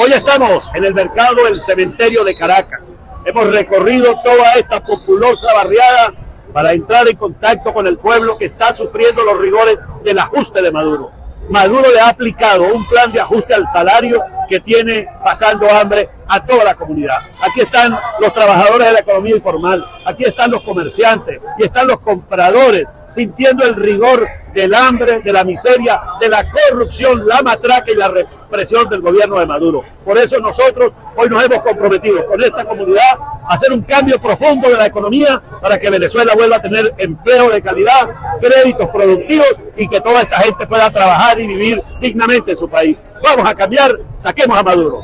Hoy estamos en el mercado del cementerio de Caracas. Hemos recorrido toda esta populosa barriada para entrar en contacto con el pueblo que está sufriendo los rigores del ajuste de Maduro. Maduro le ha aplicado un plan de ajuste al salario que tiene pasando hambre a toda la comunidad. Aquí están los trabajadores de la economía informal, aquí están los comerciantes y están los compradores sintiendo el rigor del hambre, de la miseria, de la corrupción, la matraca y la represión del gobierno de Maduro. Por eso nosotros hoy nos hemos comprometido con esta comunidad a hacer un cambio profundo de la economía para que Venezuela vuelva a tener empleo de calidad, créditos productivos y que toda esta gente pueda trabajar y vivir dignamente en su país. Vamos a cambiar, saquemos a Maduro.